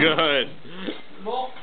Good.